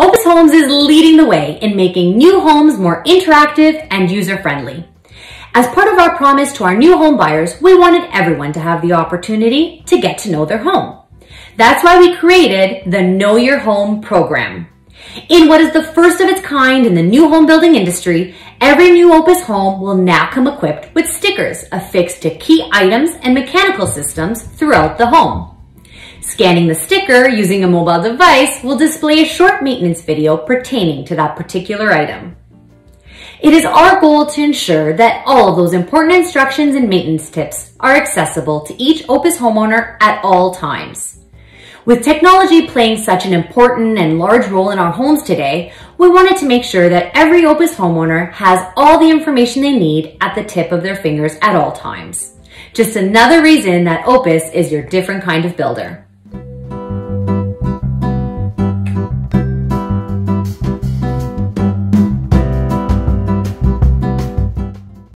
Opus Homes is leading the way in making new homes more interactive and user-friendly. As part of our promise to our new home buyers, we wanted everyone to have the opportunity to get to know their home. That's why we created the Know Your Home program. In what is the first of its kind in the new home building industry, every new Opus home will now come equipped with stickers affixed to key items and mechanical systems throughout the home. Scanning the sticker using a mobile device will display a short maintenance video pertaining to that particular item. It is our goal to ensure that all of those important instructions and maintenance tips are accessible to each Opus homeowner at all times. With technology playing such an important and large role in our homes today, we wanted to make sure that every Opus homeowner has all the information they need at the tip of their fingers at all times. Just another reason that Opus is your different kind of builder.